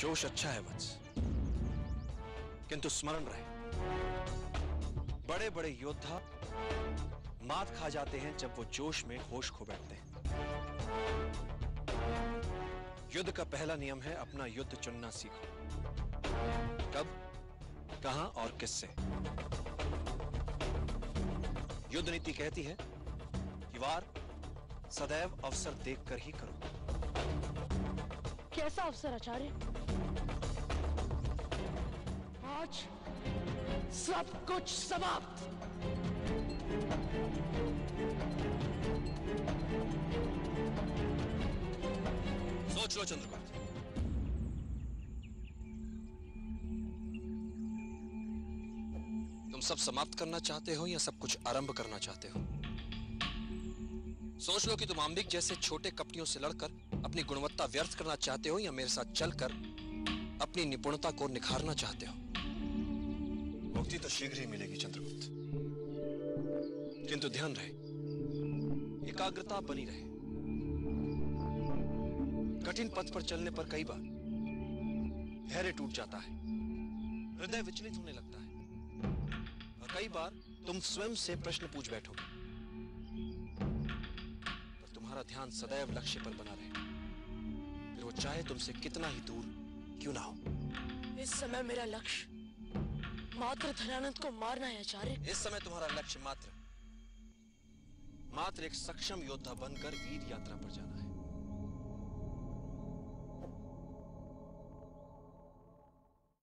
जोश अच्छा है वत्स किंतु स्मरण रहे। बड़े बड़े योद्धा मात खा जाते हैं जब वो जोश में होश खो बैठते हैं। युद्ध का पहला नियम है अपना युद्ध चुनना सीखो। कब, कहाँ और किससे? युद्ध नीति कहती है कि वार सदैव अवसर देखकर ही करो। कैसा अवसर आचार्य? आज सब कुछ समाप्त। सोच लो चंद्रकांत तुम सब समाप्त करना चाहते हो या सब कुछ आरंभ करना चाहते हो? सोच लो कि तुम आम्बिक जैसे छोटे कपटियों से लड़कर अपनी गुणवत्ता व्यर्थ करना चाहते हो या मेरे साथ चलकर अपनी निपुणता को निखारना चाहते हो? मुक्ति तो शीघ्र ही मिलेगी, चंद्रगुप्त। किंतु ध्यान रहे, एकाग्रता बनी रहे। कठिन पथ पर चलने पर कई बार धैर्य टूट जाता है, हृदय विचलित होने लगता है। और कई बार तुम स्वयं से प्रश्न पूछ बैठोगे। तुम्हारा ध्यान सदैव लक्ष्य पर बना रहे। फिर वो चाहे तुमसे कितना ही दूर क्यों ना हो। इस समय मेरा लक्ष्य मात्र धनानंद को मारना है आचार्य। इस समय तुम्हारा लक्ष्य मात्र मात्र एक सक्षम योद्धा बनकर वीर यात्रा पर जाना है।